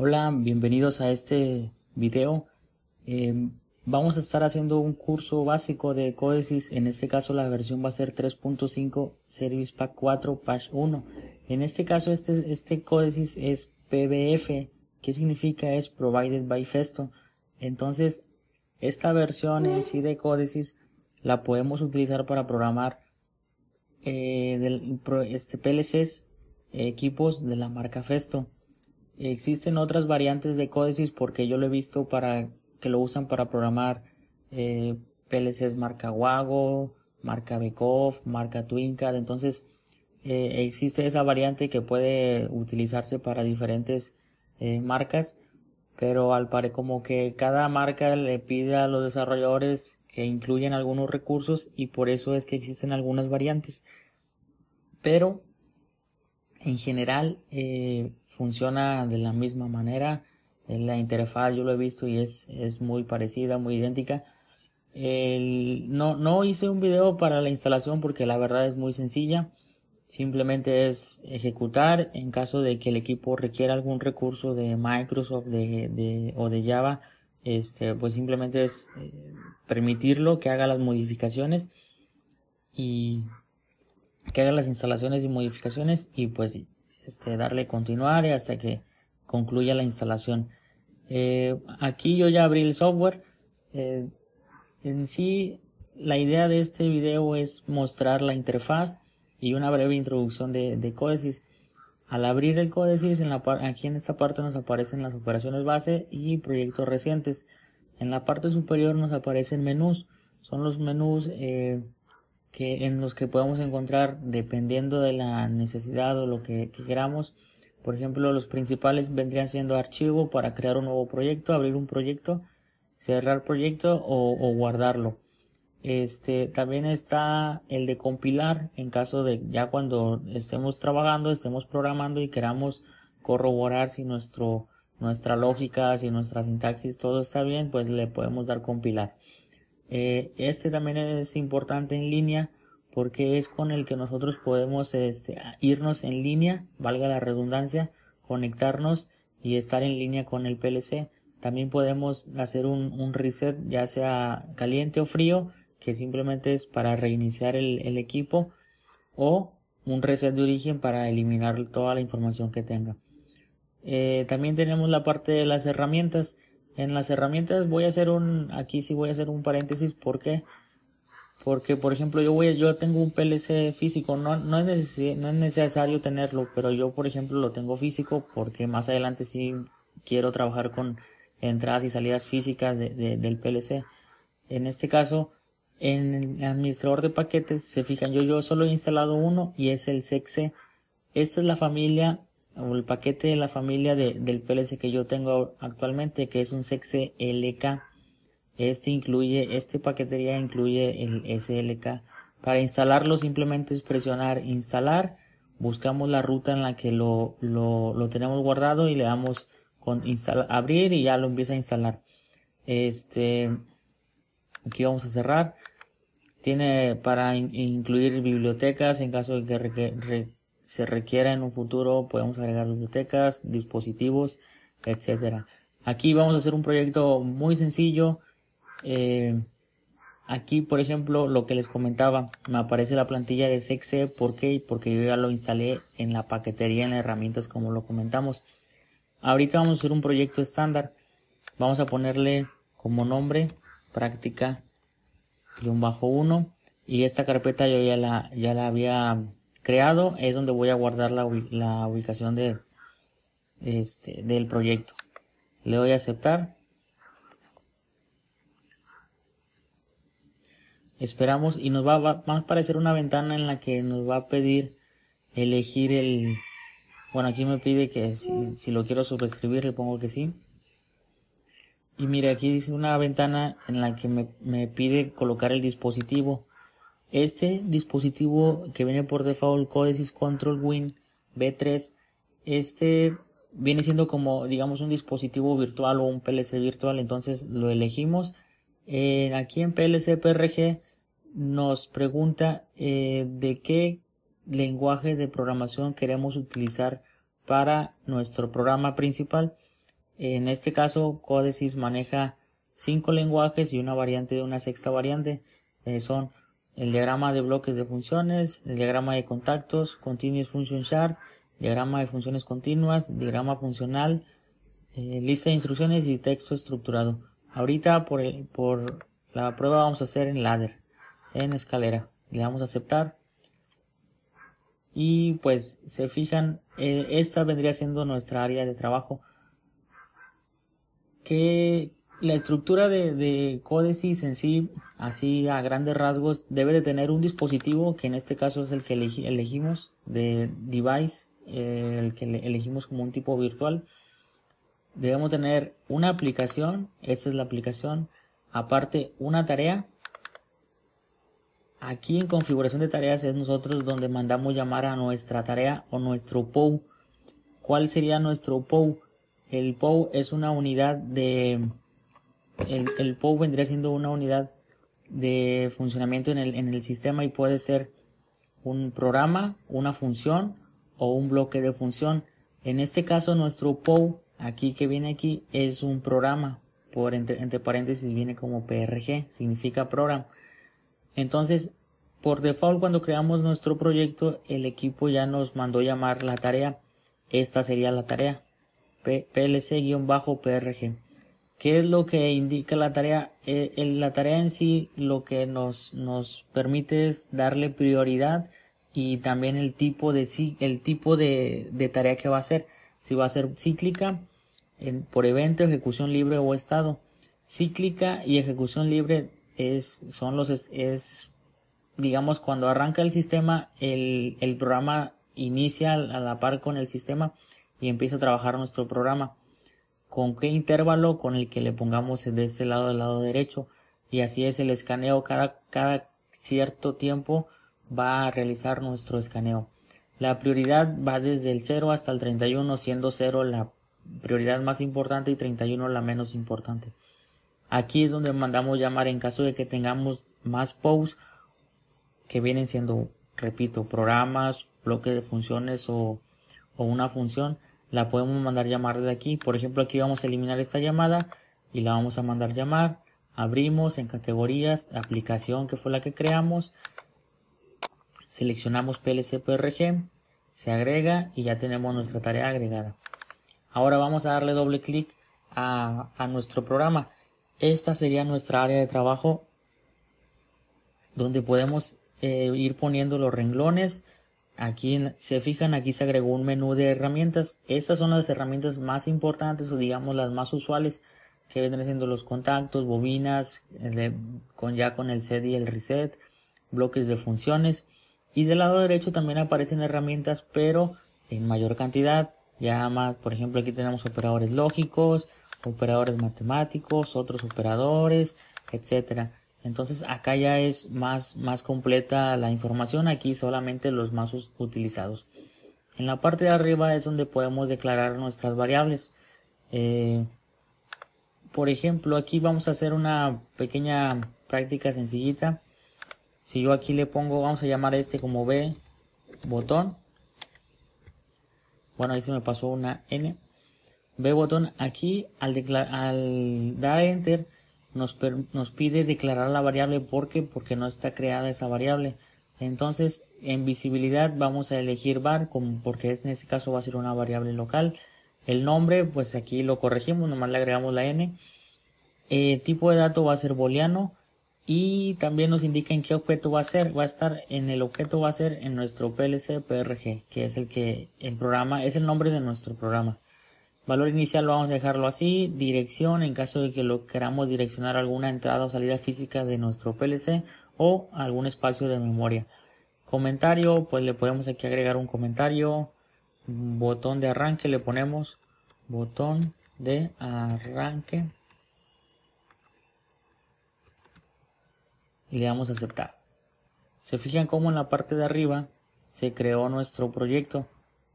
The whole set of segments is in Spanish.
Hola, bienvenidos a este video. Eh, vamos a estar haciendo un curso básico de Codesys. En este caso la versión va a ser 3.5 Service Pack 4 Patch 1. En este caso este, este Codesys es PBF. ¿Qué significa? Es Provided by Festo. Entonces esta versión en sí de Codesys la podemos utilizar para programar eh, este PLCs equipos de la marca Festo. Existen otras variantes de Codesys porque yo lo he visto para que lo usan para programar eh, PLCs marca Wago, marca Bekov, marca Twincad. Entonces eh, existe esa variante que puede utilizarse para diferentes eh, marcas, pero al parecer como que cada marca le pide a los desarrolladores que incluyan algunos recursos y por eso es que existen algunas variantes. Pero en general eh, funciona de la misma manera. La interfaz yo lo he visto y es, es muy parecida, muy idéntica. no, no hice un video para la instalación porque la verdad es muy sencilla. Simplemente es ejecutar en caso de que el equipo requiera algún recurso de Microsoft de, de, o de Java. Este, pues simplemente es eh, permitirlo que haga las modificaciones y que haga las instalaciones y modificaciones y pues este, darle continuar hasta que concluya la instalación. Eh, aquí yo ya abrí el software. Eh, en sí, la idea de este video es mostrar la interfaz y una breve introducción de, de Codesys. Al abrir el Codesys, en la, aquí en esta parte nos aparecen las operaciones base y proyectos recientes. En la parte superior nos aparecen menús. Son los menús eh, que en los que podemos encontrar dependiendo de la necesidad o lo que, queramos. Por ejemplo, los principales vendrían siendo archivo para crear un nuevo proyecto, abrir un proyecto, cerrar proyecto o, guardarlo. Este también está el de compilar en caso de ya cuando estemos trabajando, estemos programando y queramos corroborar si nuestro nuestra lógica, si nuestra sintaxis todo está bien, pues le podemos dar compilar. Eh, este también es importante en línea porque es con el que nosotros podemos este, irnos en línea, valga la redundancia, conectarnos y estar en línea con el PLC. También podemos hacer un, reset ya sea caliente o frío, que simplemente es para reiniciar el, equipo o un reset de origen para eliminar toda la información que tenga. Eh, también tenemos la parte de las herramientas en las herramientas voy a hacer un, aquí sí voy a hacer un paréntesis porque, porque por ejemplo yo voy, yo tengo un PLC físico, no, no, es no es necesario tenerlo, pero yo por ejemplo lo tengo físico porque más adelante sí quiero trabajar con entradas y salidas físicas del PLC. En este caso, en el administrador de paquetes, se fijan, yo, yo solo he instalado uno y es el CXC. Esta es la familia o el paquete de la familia del PLC que yo tengo actualmente que es un CXC LK este incluye este paquetería incluye el SLK para instalarlo simplemente es presionar instalar. Buscamos la ruta en la que lo, lo, tenemos guardado y le damos con instalar, abrir y ya lo empieza a instalar. Este aquí vamos a cerrar tiene para incluir bibliotecas en caso de que se requiera en un futuro podemos agregar bibliotecas, dispositivos, etcétera. Aquí vamos a hacer un proyecto muy sencillo. Eh, aquí, por ejemplo, lo que les comentaba, me aparece la plantilla de CXC. ¿Por qué? Porque yo ya lo instalé en la paquetería, en herramientas, como lo comentamos. Ahorita vamos a hacer un proyecto estándar. Vamos a ponerle como nombre práctica bajo 1 y esta carpeta yo ya la, ya la había creado es donde voy a guardar la, ubicación de, este, del proyecto. Le doy a aceptar. Esperamos y nos va, a aparecer una ventana en la que nos va a pedir elegir el... Bueno, aquí me pide que si, lo quiero subescribir le pongo que sí. Y mire, aquí dice una ventana en la que me, me pide colocar el dispositivo. Este dispositivo que viene por default Codesys Control Win B3, este viene siendo como digamos un dispositivo virtual o un PLC virtual. Entonces lo elegimos. Eh, aquí en PLC PRG nos pregunta eh, de qué lenguaje de programación queremos utilizar para nuestro programa principal en este caso Codesys maneja cinco lenguajes y una variante de una sexta variante eh, son el diagrama de bloques de funciones, el diagrama de contactos, Continuous Function Chart, diagrama de funciones continuas, diagrama funcional, eh, lista de instrucciones y texto estructurado. Ahorita por, por la prueba vamos a hacer en ladder, en escalera. Le damos a aceptar. Y pues se fijan, eh, esta vendría siendo nuestra área de trabajo. Que la estructura de, de Codesys en sí, así a grandes rasgos, debe de tener un dispositivo, que en este caso es el que elegimos, de device, eh, el que elegimos como un tipo virtual. Debemos tener una aplicación, esta es la aplicación, aparte una tarea. Aquí en configuración de tareas es nosotros donde mandamos llamar a nuestra tarea o nuestro POU. ¿Cuál sería nuestro POU? El POU es una unidad de el, el POU vendría siendo una unidad de funcionamiento en el, en el sistema y puede ser un programa, una función o un bloque de función. En este caso nuestro POU aquí que viene aquí es un programa por entre, entre paréntesis viene como PRG significa program. Entonces por default cuando creamos nuestro proyecto el equipo ya nos mandó llamar la tarea. Esta sería la tarea plc-prg ¿Qué es lo que indica la tarea? Eh, la tarea en sí lo que nos, nos permite es darle prioridad y también el tipo de, el tipo de, de tarea que va a ser. Si va a ser cíclica, en, por evento, ejecución libre o estado. Cíclica y ejecución libre es, son los, es, es digamos, cuando arranca el sistema, el, el programa inicia a la par con el sistema y empieza a trabajar nuestro programa. Con qué intervalo con el que le pongamos de este lado del lado derecho. Y así es el escaneo. Cada, cada cierto tiempo va a realizar nuestro escaneo. La prioridad va desde el 0 hasta el 31 siendo 0 la prioridad más importante y 31 la menos importante. Aquí es donde mandamos llamar en caso de que tengamos más POS que vienen siendo repito programas bloques de funciones o, o una función la podemos mandar llamar desde aquí. Por ejemplo, aquí vamos a eliminar esta llamada y la vamos a mandar llamar. Abrimos en categorías, aplicación que fue la que creamos. Seleccionamos PLC-PRG, se agrega y ya tenemos nuestra tarea agregada. Ahora vamos a darle doble clic a, nuestro programa. Esta sería nuestra área de trabajo donde podemos eh, ir poniendo los renglones, Aquí se fijan, aquí se agregó un menú de herramientas. Estas son las herramientas más importantes o digamos las más usuales que vendrán siendo los contactos, bobinas, con ya con el set y el reset, bloques de funciones. Y del lado derecho también aparecen herramientas, pero en mayor cantidad. Ya más, por ejemplo, aquí tenemos operadores lógicos, operadores matemáticos, otros operadores, etcétera. Entonces acá ya es más, más completa la información, aquí solamente los más utilizados. En la parte de arriba es donde podemos declarar nuestras variables. Eh, por ejemplo, aquí vamos a hacer una pequeña práctica sencillita. Si yo aquí le pongo, vamos a llamar a este como B botón. Bueno, ahí se me pasó una N. B botón aquí al, al dar enter nos, pide declarar la variable porque porque no está creada esa variable. Entonces en visibilidad vamos a elegir var como porque en este caso va a ser una variable local. El nombre pues aquí lo corregimos nomás le agregamos la n. Eh, tipo de dato va a ser booleano y también nos indica en qué objeto va a ser. Va a estar en el objeto va a ser en nuestro plc prg que es el que el programa es el nombre de nuestro programa Valor inicial vamos a dejarlo así. Dirección en caso de que lo queramos direccionar a alguna entrada o salida física de nuestro PLC o algún espacio de memoria. Comentario, pues le podemos aquí agregar un comentario. Botón de arranque le ponemos botón de arranque. Y le damos a aceptar. Se fijan cómo en la parte de arriba se creó nuestro proyecto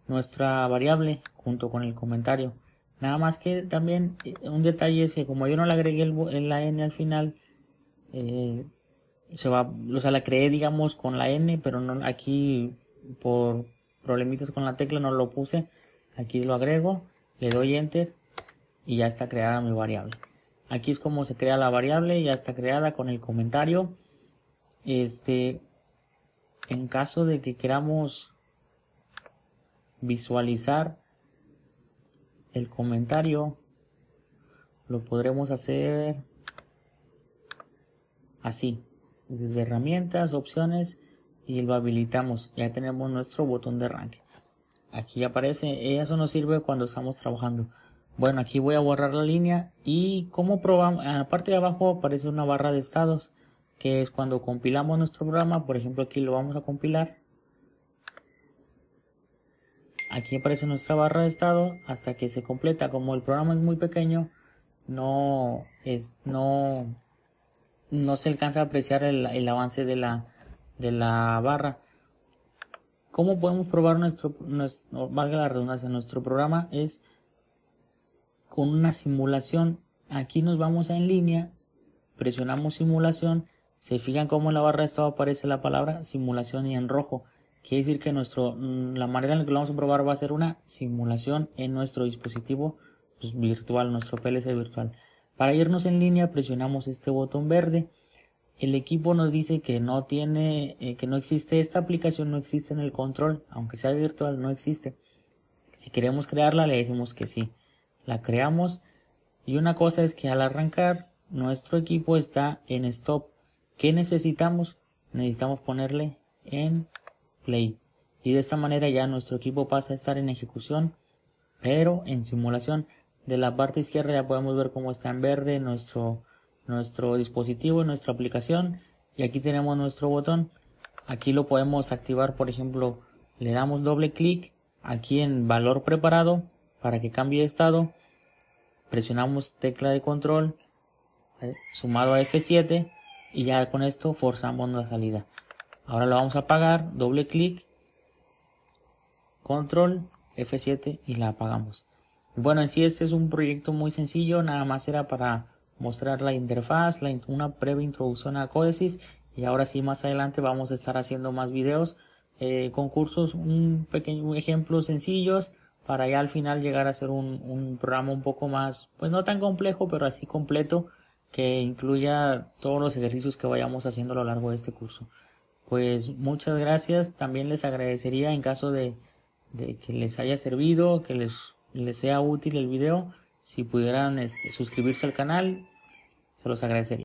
nuestra variable junto con el comentario. Nada más que también eh, un detalle es que como yo no le agregué el, la n al final, eh, se va, o sea, la creé digamos con la n, pero no aquí por problemitas con la tecla no lo puse. Aquí lo agrego, le doy enter y ya está creada mi variable. Aquí es como se crea la variable, ya está creada con el comentario. Este, en caso de que queramos visualizar el comentario, lo podremos hacer así, desde herramientas, opciones y lo habilitamos. Ya tenemos nuestro botón de arranque. Aquí aparece, eso nos sirve cuando estamos trabajando. Bueno, aquí voy a borrar la línea y como probamos, en la parte de abajo aparece una barra de estados, que es cuando compilamos nuestro programa, por ejemplo aquí lo vamos a compilar. Aquí aparece nuestra barra de estado hasta que se completa, como el programa es muy pequeño, no es, no, no se alcanza a apreciar el, el avance de la, de la barra. ¿Cómo podemos probar nuestro, nuestro, valga la redundancia, nuestro programa? Es con una simulación. Aquí nos vamos a en línea, presionamos simulación, se fijan cómo en la barra de estado aparece la palabra simulación y en rojo. Quiere decir que nuestro, mm, la manera en la que lo vamos a probar va a ser una simulación en nuestro dispositivo pues, virtual, nuestro PLC virtual. Para irnos en línea presionamos este botón verde. El equipo nos dice que no tiene, eh, que no existe esta aplicación, no existe en el control, aunque sea virtual, no existe. Si queremos crearla, le decimos que sí la creamos y una cosa es que al arrancar nuestro equipo está en stop. ¿Qué necesitamos? Necesitamos ponerle en y de esta manera ya nuestro equipo pasa a estar en ejecución pero en simulación. De la parte izquierda ya podemos ver cómo está en verde nuestro nuestro dispositivo nuestra aplicación. Y aquí tenemos nuestro botón. Aquí lo podemos activar por ejemplo le damos doble clic aquí en valor preparado para que cambie de estado. Presionamos tecla de control eh, sumado a F7 y ya con esto forzamos la salida ahora lo vamos a apagar doble clic control F7 y la apagamos bueno en sí este es un proyecto muy sencillo nada más era para mostrar la interfaz una breve introducción a Codesys y ahora sí más adelante vamos a estar haciendo más videos eh, concursos un pequeño ejemplos sencillos para ya al final llegar a un, un programa un poco más, pues no tan complejo, pero así completo, que incluya todos los ejercicios que vayamos haciendo a lo largo de este curso. Pues muchas gracias, también les agradecería en caso de, que les haya servido, que les, les sea útil el video, si pudieran este, suscribirse al canal, se los agradecería.